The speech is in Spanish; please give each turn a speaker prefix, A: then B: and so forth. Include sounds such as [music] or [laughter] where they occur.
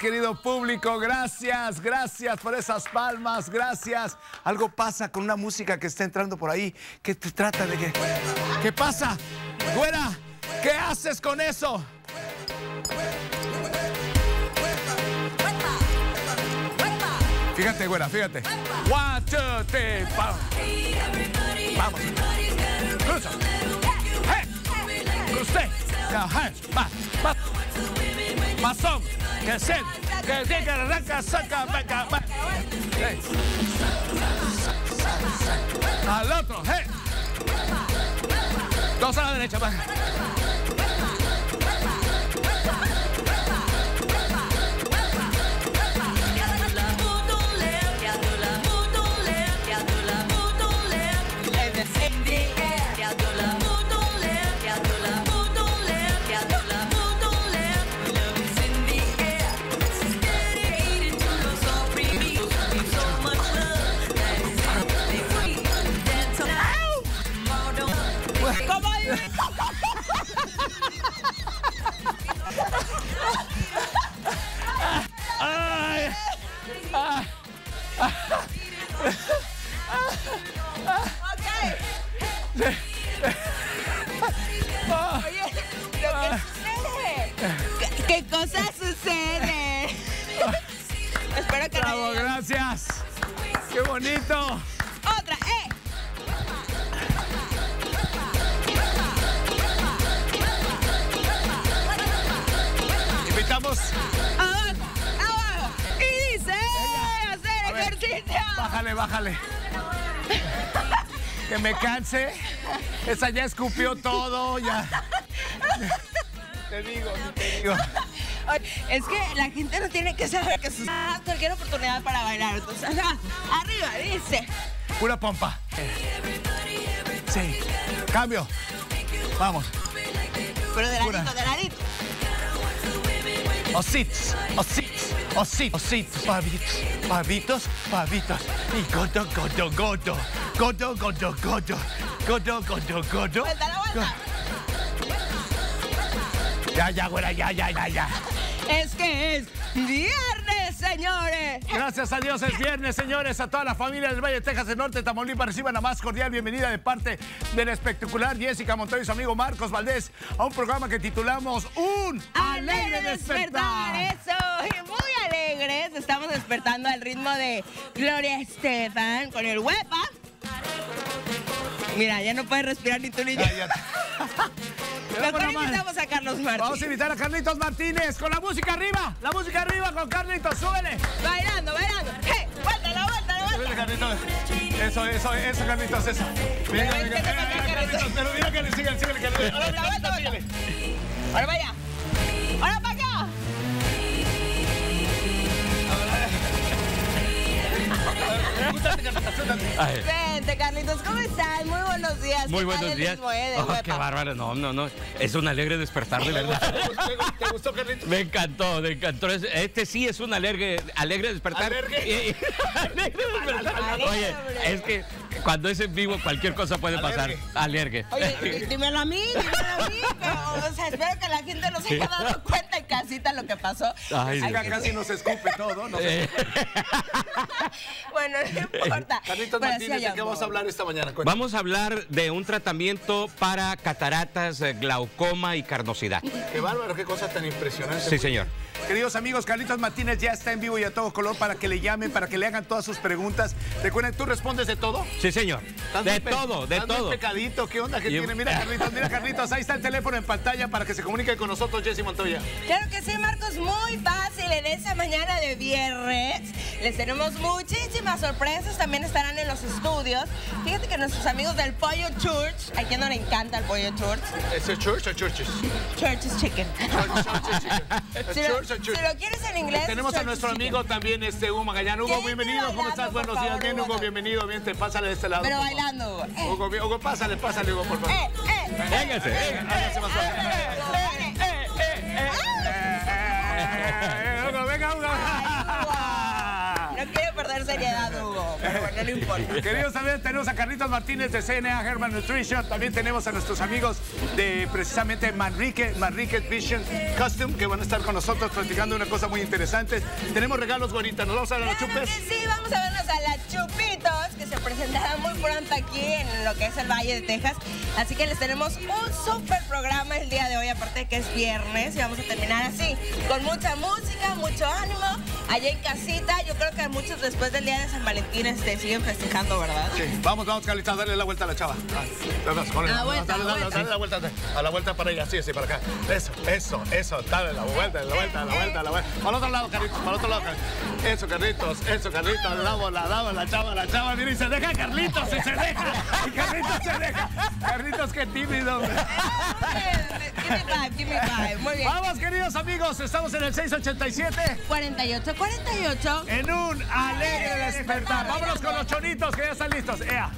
A: querido público. Gracias, gracias por esas palmas, gracias. Algo pasa con una música que está entrando por ahí. ¿Qué te trata de qué? ¿Qué pasa? Güera, ¿qué haces con eso? Fíjate, güera, fíjate. One, two, three, vamos. Vamos. Cruza. Hey. Cruce. Ya, hey. Va, se, que arranca, saca, venga, va. Hey. Al otro, hey. Dos a la derecha, va.
B: ¿Qué, cosa sucede? [laughs] Espero que
A: Bravo, gracias. Qué bonito.
B: Otra, ¡eh!
A: Invitamos.
B: Abajo, abajo. Y dice, hacer
A: ver,
B: ejercicio.
A: Bájale, bájale. Que me canse. Esa ya escupió todo, ya. [laughs] Te digo, te digo.
B: Es que la gente no tiene que saber que sus cualquier oportunidad para bailar. Entonces, ajá, arriba, dice.
A: Pura pompa. Sí. Cambio. Vamos.
B: Pero de
A: Pura.
B: ladito, de ladito.
A: Ositos, ositos, ositos, ositos, pavitos, pavitos, pavitos. Y godo, godo, godo. Godo, godo, godo. Godo, godo, godo.
B: Vuelta, la vuelta.
A: Ya, ya, güera, ya, ya, ya, ya.
B: Es que es viernes, señores.
A: Gracias a Dios es viernes, señores. A toda la familia del Valle de Texas, del Norte, Tamaulipas, reciban la más cordial bienvenida de parte de la espectacular Jessica Montoya y su amigo Marcos Valdés a un programa que titulamos Un
B: Alegre despertar, eso. Y muy alegres. Estamos despertando al ritmo de Gloria Estefan con el huepa. Mira, ya no puedes respirar ni tú ni yo. [laughs] Mejor invitamos a Carlos Martínez.
A: Vamos a invitar a Carlitos Martínez con la música arriba. La música arriba con Carlitos, súbele.
B: Bailando, bailando. ¡Hey! ¡Vuelta, vuelta,
A: Súbele,
B: vuelta!
A: Carlitos. Eso, eso, eso, Carlitos, eso. Venga, venga, venga,
B: Carlitos.
A: Pero mira que le sigue, síguele, Carlitos.
B: Vuelta, vuelta. Ahora vaya. Ahora
C: Ay,
B: Vente, Carlitos, ¿cómo estás? Muy buenos días.
C: muy
B: ¿Qué tal
C: buenos días.
B: ritmo, eh,
C: Oh,
B: huepa?
C: qué bárbaro. No, no, no. Es un alegre despertar, de verdad. [laughs]
A: ¿Te gustó, Carlitos?
C: Me encantó, me encantó. Es- Este sí es un alegre, alegre despertar. Y- [laughs] alegre despertar.
B: Alegre.
C: Oye, es que cuando es en vivo cualquier cosa puede pasar. Alergue.
B: Oye, dí- dímelo a mí, dímelo a mí, pero, o sea, espero que la gente no se haya dado cuenta en casita lo que pasó.
C: Ay,
A: casi nos escupe todo, ¿no?
C: Eh, [laughs]
B: Bueno, no importa.
A: Carlitos Martínez, ¿de qué vamos a hablar esta mañana? Cuéntame.
C: Vamos a hablar de un tratamiento para cataratas, eh, glaucoma y carnosidad.
A: Qué bárbaro, qué cosa tan impresionante.
C: Sí, señor.
A: Queridos amigos, Carlitos Martínez ya está en vivo y a todo color para que le llamen, para que le hagan todas sus preguntas. Recuerden, ¿tú respondes de todo?
C: Sí, señor.
A: ¿Estás
C: De todo, de todo.
A: pecadito, ¿qué onda que
C: Y-
A: tiene? Mira, [laughs] Carlitos, mira, Carlitos, ahí está el teléfono en pantalla para que se comunique con nosotros, Jessy Montoya.
B: Claro que sí, Marcos, muy fácil. En esa mañana de viernes les tenemos muchísimas sorpresas. También estarán en los estudios. Fíjate que nuestros amigos del Pollo Church, a quien no le encanta el Pollo Church,
A: ¿Es el church o churches?
B: Church is chicken. [laughs]
A: ¿Es
B: Si lo,
A: church o church?
B: si lo quieres en inglés,
A: Tenemos a nuestro
B: chicken.
A: amigo también, este Hugo Magallán. Hugo, bienvenido, ¿cómo estás? Buenos días, bien, Hugo,
B: Hugo.
A: bienvenido, bien, te pásale de este lado.
B: Pero bailando, Hugo. Eh,
A: Hugo, pásale, pásale, Hugo, por favor.
B: eh, eh.
C: Véngase,
B: Eh,
A: más
B: No quiero perder seriedad, Hugo. pero bueno, no importa.
A: Queridos también tenemos a Carlitos Martínez de CNA Herman Nutrition. También tenemos a nuestros amigos de precisamente Manrique, Manrique Vision Custom, que van a estar con nosotros platicando una cosa muy interesante. Tenemos regalos, güerita. ¿Nos vamos a ver a
B: Claro
A: chupes?
B: sí, vamos a vernos a las Chupitos, que se presentarán muy pronto aquí en lo que es el Valle de Texas. Así que les tenemos un súper programa el día de hoy, aparte de que es viernes, y vamos a terminar así, con mucha música, mucho ánimo, allá en casita. Yo creo que muchos después del día de San Valentín este, siguen festejando, ¿verdad?
A: Sí. Vamos, vamos, Carlitos, dale la vuelta a la chava.
B: La vuelta.
A: dale la vuelta, a la vuelta para allá, sí, sí, para acá. Eso, eso, eso, dale la vuelta, la vuelta, la vuelta, la vuelta. Para el otro lado, Carlitos, para el otro lado, Carlitos. Eso, Carlitos, eso, Carlitos, damos la damos, la chava, la chava, mira, y se deja Carlitos, y se deja. Y Carlitos se deja. Carlitos, qué tímido, hombre.
B: Give me five, give me five. Muy bien.
A: Vamos, queridos amigos, estamos en el 687
B: 48, 48.
A: en un alegre despertar. Vámonos con los chonitos que ya están listos. Ea.